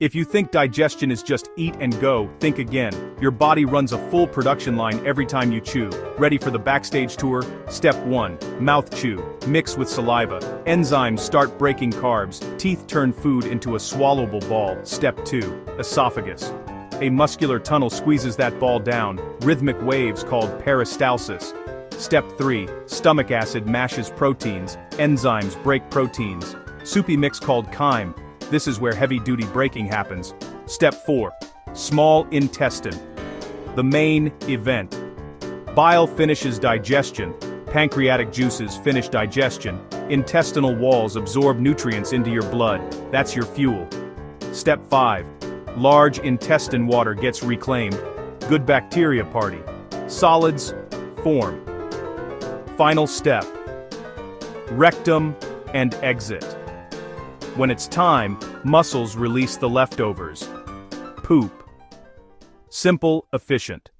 If you think digestion is just eat and go, think again. Your body runs a full production line every time you chew. Ready for the backstage tour? Step 1. Mouth chew. Mix with saliva. Enzymes start breaking carbs. Teeth turn food into a swallowable ball. Step 2. Esophagus. A muscular tunnel squeezes that ball down. Rhythmic waves called peristalsis. Step 3. Stomach acid mashes proteins. Enzymes break proteins. Soupy mix called chyme. This is where heavy-duty breaking happens. Step 4. Small intestine. The main event. Bile finishes digestion, pancreatic juices finish digestion, intestinal walls absorb nutrients into your blood, that's your fuel. Step 5. Large intestine water gets reclaimed, good bacteria party. Solids, form. Final step. Rectum and exit. When it's time, muscles release the leftovers. Poop. Simple, efficient.